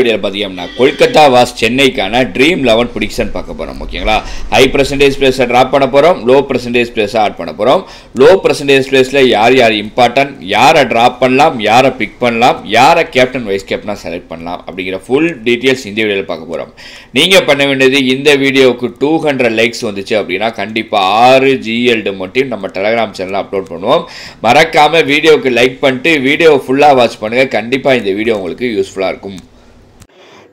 வீடியோவில் பார்த்தீங்கன்னா கொல்கத்தா வாஸ் சென்னைக்கான ட்ரீம் லெவன் ப்ரிடிக்ஷன் பார்க்க போகிறோம் ஓகேங்களா ஹை பர்சன்டேஜ் பிளேஸை ட்ராப் பண்ண போகிறோம் லோ பர்சன்டேஜ் பிளேஸை ஆட் பண்ண போகிறோம் லோ பர்சன்டேஜ் பிளேஸில் யார் யார் இம்பார்ட்டன்ட் யாரை ட்ராப் பண்ணலாம் யாரை பிக் பண்ணலாம் யாரை கேப்டன் வைஸ் கேப்டனாக செலக்ட் பண்ணலாம் அப்படிங்கிற ஃபுல் டீட்டெயில்ஸ் இந்த வீடியோவில் பார்க்க போகிறோம் நீங்கள் பண்ண வேண்டியது இந்த வீடியோவுக்கு டூ ஹண்ட்ரட் லைக்ஸ் வந்துச்சு அப்படின்னா கண்டிப்பாக ஆறு ஜிஎல்டு மட்டும் நம்ம டெலகிராம் சேனலில் அப்லோட் பண்ணுவோம். மறக்காமல் வீடியோவுக்கு லைக் பண்ணிட்டு வீடியோ ஃபுல்லாக வாட்ச் பண்ணுங்கள் கண்டிப்பாக இந்த வீடியோ உங்களுக்கு யூஸ்ஃபுல்லாக இருக்கும்.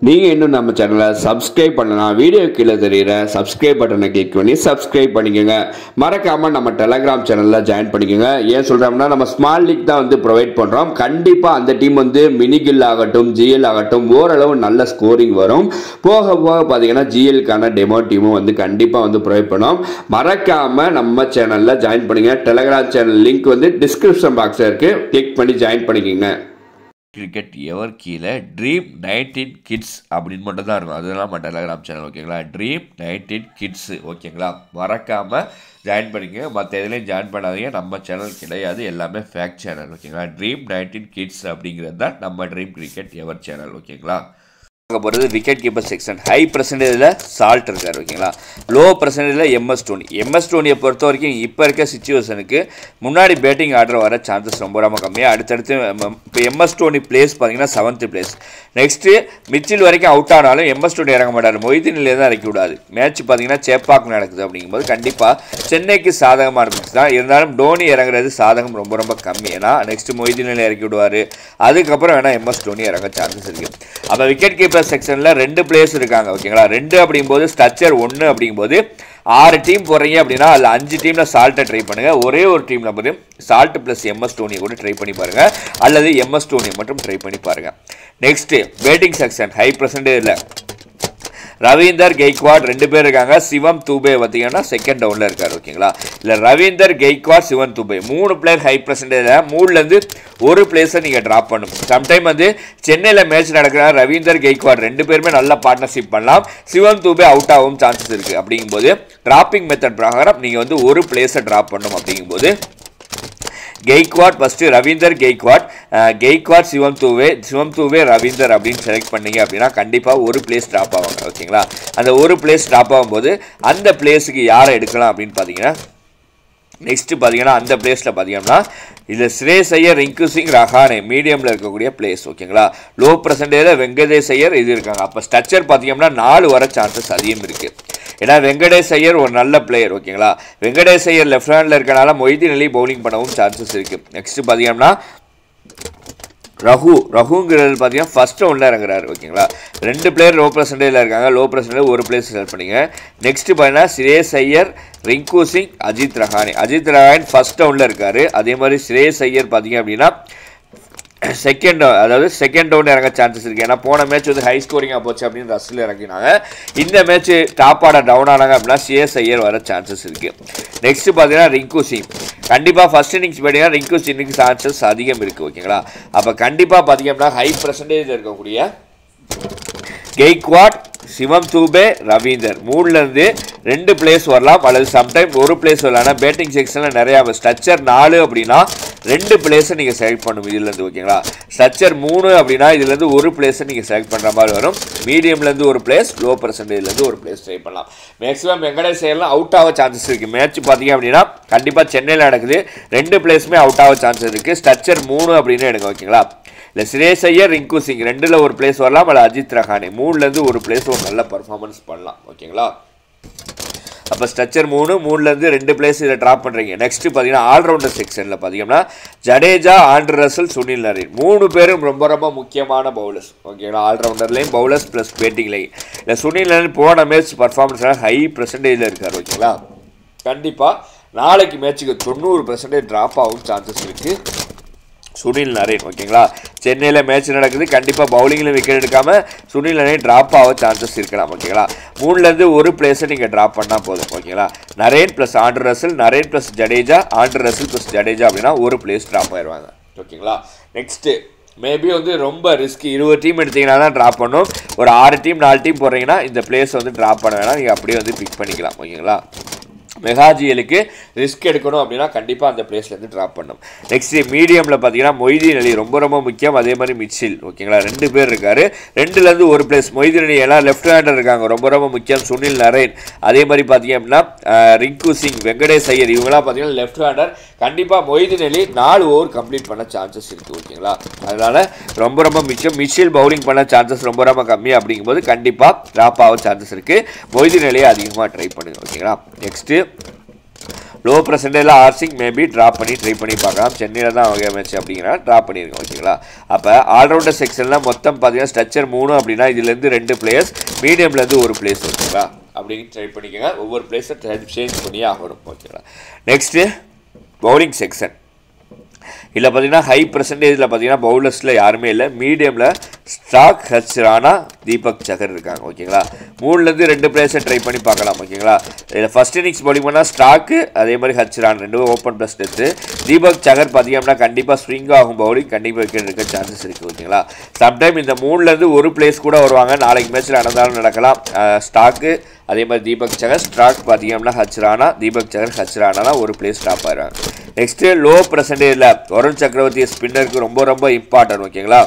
நீங்கள் இன்னும் நம்ம சேனலை சப்ஸ்கிரைப் பண்ணலாம் வீடியோ கீழே தெரியுற சப்ஸ்கிரைப் பட்டனை கிளிக் பண்ணி சப்ஸ்கிரைப் பண்ணிக்கோங்க. மறக்காமல் நம்ம டெலகிராம் சேனலில் ஜாயின் பண்ணிக்கோங்க. ஏன் சொல்கிறோம்னா நம்ம ஸ்மால் லீக் தான் வந்து ப்ரொவைட் பண்ணுறோம் கண்டிப்பாக அந்த டீம் வந்து மினி கில் ஆகட்டும் ஜிஎல் ஆகட்டும் ஓரளவு நல்ல ஸ்கோரிங் வரும். போக போக பார்த்தீங்கன்னா ஜிஎல்க்கான டெமோ டீமும் வந்து கண்டிப்பாக வந்து ப்ரொவைட் பண்ணோம். மறக்காமல் நம்ம சேனலில் ஜாயின் பண்ணுங்கள் டெலகிராம் சேனல் லிங்க் வந்து டிஸ்கிரிப்ஷன் பாக்ஸில் இருக்குது கிளிக் பண்ணி ஜாயின் பண்ணிக்கோங்க. கிரிக்கெட் எவர் கீழே? ட்ரீம் நைன்டீன் கிட்ஸ் அப்படின்னு மட்டும் தான் இருக்கும் அதெல்லாம் நம்ம டெலகிராம் சேனல் ஓகேங்களா ட்ரீம் நைன்டீன் கிட்ஸு ஓகேங்களா மறக்காமல் ஜாயின் பண்ணிக்கங்க. மற்ற இதுலேயும் ஜாயின் பண்ணாதீங்க. நம்ம சேனல் கிடையாது. எல்லாமே ஃபேக்ட் சேனல் ஓகேங்களா ட்ரீம் நைன்டீன் கிட்ஸ் அப்படிங்கிறது தான் நம்ம ட்ரீம் கிரிக்கெட் எவர் சேனல் ஓகேங்களா பார்க்க போகிறது விக்கெட் கீப்பர் செக்ஷன் ஹை பர்சன்டேஜில் சால்ட் இருக்கார் ஓகேங்களா லோ பர்சன்டேஜில் எம்எஸ் டோனி எம்எஸ் டோனியை பொறுத்த வரைக்கும் இப்போ இருக்க சுச்சுவேஷனுக்கு முன்னாடி பேட்டிங் ஆர்டர் வர சான்சஸ் ரொம்ப ரொம்ப கம்மியாக அடுத்தடுத்து இப்போ எம்எஸ் டோனி பிளேஸ் பார்த்தீங்கன்னா செவன்த் பிளேஸ் நெக்ஸ்ட்டு மிச்சில் வரைக்கும் அவுட் ஆனாலும் எம்எஸ் டோனி இறங்க மாட்டார். மொய்தீனிலே தான் இறக்கி விடாது. மேட்ச் பார்த்தீங்கன்னா சேப்பாக்கு நடக்குது அப்படிங்கும்போது கண்டிப்பாக சென்னைக்கு சாதகமாக இருந்துச்சு தான். இருந்தாலும் டோனி இறங்குறது சாதகம் ரொம்ப ரொம்ப கம்மி. ஏன்னா நெக்ஸ்ட் மொய்தீனில் இறக்கி விடுவார். அதுக்கப்புறம் வேணால் எம்எஸ் டோனி இறங்க சான்சஸ் இருக்குது அப்போ விக்கெட் கீப்பர் செக்ஷனில் ரெண்டு பிளேஸ் இருக்காங்க ஓகேங்களா ரெண்டு அப்படிங்கும்போது ஸ்ட்ரக்சர் ஒன்று அப்படிங்கும்போது ஆறு டீம் போடுறீங்க அப்படின்னா அதில் அஞ்சு டீமில் சால்ட்டை ட்ரை பண்ணுங்கள் ஒரே ஒரு டீமில் வந்து சால்ட் ப்ளஸ் எம்எஸ் டோனியை கூட ட்ரை பண்ணி பாருங்கள் அல்லது எம்எஸ் டோனியை மட்டும் ட்ரை பண்ணி பாருங்கள் நெக்ஸ்ட்டு பேட்டிங் செக்ஷன் ஹை பர்சன்டேஜில் ரவீந்தர் கெய்க்வாட் ரெண்டு பேர் இருக்காங்க. சிவம் தூபே பார்த்தீங்கன்னா செகண்ட் டவுனில் இருக்கார் ஓகேங்களா? இல்லை ரவீந்தர் கெய்க்வாட் சிவன் தூபே. மூணு பிளேயர் ஹை பர்சன்டேஜில் மூணுலேருந்து ஒரு பிளேஸை நீங்கள் ட்ராப் பண்ணும் சம்டைம் வந்து சென்னையில் மேட்ச் நடக்கிற ரவீந்தர் கெய்க்வாட் ரெண்டு பேருமே நல்ல பார்ட்னர்ஷிப் பண்ணலாம். சிவம் தூபே அவுட் ஆகும் சான்சஸ் இருக்குது அப்படிங்கும்போது டிராப்பிங் மெத்தட் பிரகாரம் நீங்கள் வந்து ஒரு பிளேஸை ட்ராப் பண்ணும் அப்படிங்கும்போது கெய்க்வாட் ஃபஸ்ட்டு ரவீந்தர் கெய்க்வாட் கெய்க்வாட் சிவம் தூவே சிவம் தூவே ரவீந்தர் அப்படின்னு செலக்ட் பண்ணீங்க அப்படின்னா கண்டிப்பாக ஒரு பிளேஸ் ட்ராப் ஆவாங்க. ஓகேங்களா அந்த ஒரு பிளேஸ் ட்ராப் ஆகும்போது அந்த பிளேஸுக்கு யாரை எடுக்கலாம் அப்படின்னு பார்த்தீங்கன்னா நெக்ஸ்ட்டு பார்த்தீங்கன்னா அந்த பிளேஸில் பார்த்தீங்கன்னா இதில் ஸ்ரேஸ் ஐயர் ரிங்கு சிங் ரஹானே மீடியமில் இருக்கக்கூடிய பிளேஸ் ஓகேங்களா லோ பர்சன்டேஜில் வெங்கடேஷ் ஐயர் இது இருக்காங்க. அப்போ ஸ்ட்ரக்சர் பார்த்தீங்கன்னா நாலு வர சான்சஸ் அதிகம் இருக்குது ஏன்னா வெங்கடேஷ் ஐயர் ஒரு நல்ல பிளேயர் ஓகேங்களா வெங்கடேஷ் ஐயர் லெஃப்ட் ஹேண்டில் இருக்கனால மொய்தீன் அலி பவுலிங் பண்ணவும் சான்சஸ் இருக்குது நெக்ஸ்ட்டு பார்த்தீங்கன்னா ரகு ரகுங்கிறது பார்த்தீங்கன்னா ஃபஸ்ட் ரவுண்டில் இறங்குறாரு ஓகேங்களா? ரெண்டு பிளேயர் லோ பர்சன்டேஜில் இருக்காங்க லோ பர்சன்டேஜ் ஒரு பிளேஸ் செலக்ட் பண்ணிங்க. நெக்ஸ்ட் பார்த்தீங்கன்னா ஸ்ரேஸ் ஐயர் ரிங்கு சிங் அஜித் ரஹானி அஜித் ரஹானி ஃபஸ்ட் ரவுண்டில் இருக்கார். அதே மாதிரி ஸ்ரேஸ் ஐயர் பார்த்தீங்க அப்படின்னா செகண்ட் அதாவது செகண்ட் ரவுண்ட் இறங்க சான்சஸ் இருக்குது ஏன்னா போன மேட்ச் வந்து ஹை ஸ்கோரிங்காக போச்சு அப்படின்னு ரஸ்ஸில் இறங்கினாங்க. இந்த மேட்ச் டாப் ஆட டவுன் ஆனாங்க அப்படின்னா சிஎஸ் ஐயர் வர சான்சஸ் இருக்குது நெக்ஸ்ட் பார்த்தீங்கன்னா ரிங்கு சிங் கண்டிப்பாக ஃபஸ்ட் இன்னிங்ஸ் பார்த்தீங்கன்னா ரிங்கு சிங்குக்கு சான்சஸ் அதிகம் இருக்குது ஓகேங்களா அப்போ கண்டிப்பாக பார்த்தீங்கன்னா ஹை பர்சன்டேஜ் இருக்கக்கூடிய கெய்க்வாட் சிவம் தூபே ரவீந்தர் மூணுலேருந்து ரெண்டு பிளேஸ் வரலாம். அல்லது சம்டைம் ஒரு பிளேஸ் வரலாம் பேட்டிங் செக்ஷனில் நிறையா ஸ்ட்ரக்சர் நாலு அப்படின்னா ரெண்டு பிளேஸை நீங்கள் செலக்ட் பண்ணும் இதுலேருந்து ஓகேங்களா ஸ்ட்ரக்சர் மூணு அப்படின்னா இதுலேருந்து ஒரு பிளேஸை நீங்கள் செலக்ட் பண்ணுற மாதிரி வரும். மீடியம்லேருந்து ஒரு பிளேஸ் லோ பர்சன்டேஜ்லேருந்து ஒரு பிளேஸ் ட்ரை பண்ணலாம். மேக்ஸிமம் வெங்கடேஷ் ஐயர்லாம் அவுட் ஆக சான்சஸ் இருக்குது மேட்ச் பார்த்தீங்க அப்படின்னா கண்டிப்பாக சென்னையில் நடக்குது. ரெண்டு பிளேஸுமே அவுட் ஆக சான்சஸ் இருக்குது ஸ்ட்ரக்சர் மூணு அப்படின்னு எடுங்க ஓகேங்களா இல்லை சுரேஷ் ஐயர் ரிங்கு சிங். ரெண்டில் ஒரு பிளேஸ் வரலாம். அல்ல அஜித் ரஹானே. மூணுலேருந்து ஒரு பிளேஸ் ஒரு நல்ல பர்ஃபார்மன்ஸ் பண்ணலாம் ஓகேங்களா அப்போ ஸ்ட்ரக்சர் மூணு மூணுலேருந்து ரெண்டு பிளேஸ் இதை ட்ராப் பண்ணுறீங்க நெக்ஸ்ட்டு பார்த்தீங்கன்னா ஆல்ரவுண்டர் செக்ஷனில் பார்த்தீங்கன்னா ஜடேஜா ஆண்ட்ரு ரசல் சுனில் நரேன். மூணு பேரும் ரொம்ப ரொம்ப முக்கியமான பவுலர்ஸ் ஓகேங்களா ஆல்ரவுண்டர்லேயும் பவுலர்ஸ் ப்ளஸ் பேட்டிங்லேயும் இல்லை சுனில் நரேன் போன மேட்ச் பர்ஃபார்மன்ஸ்லாம் ஹை பர்சன்டேஜில் இருக்கார் ஓகேங்களா கண்டிப்பாக நாளைக்கு மேட்ச்சுக்கு தொண்ணூறு பர்சன்டேஜ் ட்ராப் ஆகும் சான்சஸ் இருக்குது சுனில் நரேன் ஓகேங்களா? சென்னையில் மேட்ச் நடக்குது. கண்டிப்பாக பவுலிங்கில் விக்கெட் எடுக்காமல் சுனில் நரேன் ட்ராப் ஆக சான்சஸ் இருக்கலாம் ஓகேங்களா? மூணுலேருந்து ஒரு பிளேஸை நீங்கள் ட்ராப் பண்ணால் போதும் ஓகேங்களா? Narine plus Andre Russell Narine plus Jadeja Andre Russell plus Jadeja அப்படின்னா ஒரு பிளேஸ் ட்ராப் ஆயிடுவாங்க ஓகேங்களா? நெக்ஸ்ட்டு மேபி வந்து ரொம்ப ரிஸ்க் இருபது டீம் எடுத்தீங்கன்னா தான் ட்ராப் பண்ணும். ஒரு ஆறு டீம் நாலு டீம் போடுறீங்கன்னா இந்த பிளேஸ் வந்து ட்ராப் பண்ண வேணாம். நீங்கள் அப்படியே வந்து பிக் பண்ணிக்கலாம் ஓகேங்களா? மெகாஜியலுக்கு ரிஸ்க் எடுக்கணும் அப்படின்னா கண்டிப்பாக அந்த பிளேஸ்லேருந்து ட்ராப் பண்ணும் நெக்ஸ்ட் மீடியமில் பார்த்தீங்கன்னா மொய்தீன் அலி ரொம்ப ரொம்ப முக்கியம். அதே மாதிரி மிச்சில். ஓகேங்களா ரெண்டு பேர் இருக்காரு. ரெண்டுலேருந்து ஒரு பிளேஸ் மொய்தீன் அலி எல்லாம் லெஃப்ட் ஹேண்டர் இருக்காங்க. ரொம்ப ரொம்ப முக்கியம். சுனில் நரேன். அதே மாதிரி பார்த்தீங்க அப்படின்னா ரிங்கு சிங் வெங்கடேஷ் ஐயர். இவங்களாம் பார்த்தீங்கன்னா லெஃப்ட் ஹேண்டர் கண்டிப்பாக மொய்தீன் அலி நாலு ஓவர் கம்ப்ளீட் பண்ண சான்சஸ் இருக்குது ஓகேங்களா அதனால் ரொம்ப ரொம்ப முக்கியம் மிச்சில் பவுலிங் பண்ண சான்சஸ் ரொம்ப ரொம்ப கம்மி அப்படிங்கும்போது கண்டிப்பாக ட்ராப் ஆக சான்சஸ் இருக்குது மொய்தீன் அலியை அதிகமாக ட்ரை பண்ணுங்க. ஓகேங்களா நெக்ஸ்ட்டு லோ பர்சன்டேஜில் ஆர்சிங் மேபி ட்ராப் பண்ணி ட்ரை பண்ணி பார்க்கலாம். சென்னையில் தான் அவங்க மேட்ச் அப்படிங்கிறா ட்ராப் பண்ணியிருக்கோம் ஓகேங்களா? அப்போ ஆல்ரவுண்டர் செக்ஷனில் மொத்தம் பார்த்தீங்கன்னா ஸ்ட்ரக்சர் மூணு அப்படின்னா இதுலேருந்து ரெண்டு பிளேயர்ஸ் மீடியம்லேருந்து ஒரு பிளேஸ் ஓகேங்களா? அப்படின்னு ட்ரை பண்ணிக்கோங்க. ஒவ்வொரு பிளேஸும் சேஞ்ச் பண்ணி ஆகணும் ஓகேங்களா? நெக்ஸ்ட்டு பவுலிங் செக்ஷன் இதில் பார்த்தீங்கன்னா ஹை பர்சன்டேஜில் பார்த்தீங்கன்னா பவுலர்ஸில் யாருமே இல்லை. மீடியமில் ஸ்டாக் ஹச் ராணா தீபக் சகர் இருக்காங்க. ஓகேங்களா? மூணுலேருந்து ரெண்டு பிளேஸை ட்ரை பண்ணி பார்க்கலாம். ஓகேங்களா? இதில் ஃபஸ்ட் இன்னிங்ஸ் பவுலிங் பண்ணால் ஸ்டாக்கு அதே மாதிரி ஹச் ரான் ரெண்டு open plus death Deepak Chahar பார்த்தீங்கன்னா கண்டிப்பாக ஸ்விங் ஆகும் பவுலிங் கண்டிப்பாக விக்கெட் இருக்க சான்சஸ் இருக்குது ஓகேங்களா? சம்டைம் இந்த மூணுலேருந்து ஒரு பிளேஸ் கூட வருவாங்க. நாளைக்கு மேட்ச்சில் நடந்தாலும் நடக்கலாம். ஸ்டாக்கு அதே மாதிரி தீபக் சகர் ஸ்டாக் பார்த்தீங்கன்னா ஹச்ரானா தீபக் சகர் ஹச்ரானா ஒரு பிளேஸ் ஸ்டாப் ஆகிறாங்க நெக்ஸ்ட்டு லோ பர்சன்டேஜில் வருண் சக்கரவர்த்தி ஸ்பின்னருக்கு ரொம்ப ரொம்ப இம்பார்ட்டன்ட் ஓகேங்களா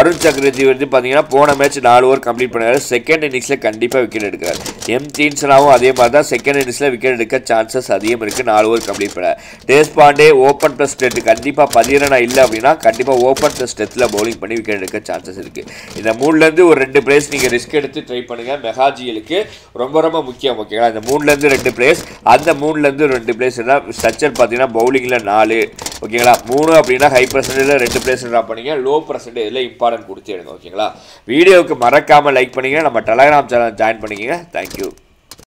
அருண் சக்கரவர்த்தி வந்து பார்த்தீங்கன்னா போன மேட்ச் நாலு ஓவர் கம்ப்ளீட் பண்ணார். செகண்ட் இன்னிங்ஸில் கண்டிப்பாக விக்கெட் எடுக்கிறார். எம் தீன்சனாவும் அதே மாதிரி தான் செகண்ட் இன்னிங்ஸில் விக்கெட் எடுக்க சான்சஸ் அதிகம் இருக்குது நாலு ஓவர் கம்ப்ளீட் பண்ணார் Deshpande open plus death கண்டிப்பாக பதினனா இல்லை அப்படின்னா கண்டிப்பாக ஓப்பன் ப்ளஸ் டெத்தில் பவுலிங் பண்ணி விக்கெட் எடுக்க சான்சஸ் இருக்குது இந்த மூணுலேருந்து ஒரு ரெண்டு பிளேஸ் நீங்கள் ரிஸ்க் எடுத்து ட்ரை பண்ணுங்கள் மெகாஜியலுக்கு ரொம்ப ரொம்ப முக்கியம் ஓகேங்களா இந்த மூணுலேருந்து ரெண்டு பிளேஸ் அந்த மூணுலேருந்து ரெண்டு பிளேஸ் தான் ஸ்ட்ரக்சர் பார்த்தீங்கன்னா பவுலிங்கில் நாலு ஓகேங்களா? மூணு அப்படின்னா ஹை பர்சன்டேஜில் ரெண்டு பிளேஸ் ட்ராப் பண்ணிங்க. லோ பர்சன்டேஜில் இம்பார்ட்டன்ட் கொடுத்து எடுங்க ஓகேங்களா? வீடியோவுக்கு மறக்காமல் லைக் பண்ணிங்க. நம்ம டெலகிராம் சேனல் ஜாயின் பண்ணிக்கங்க. Thank you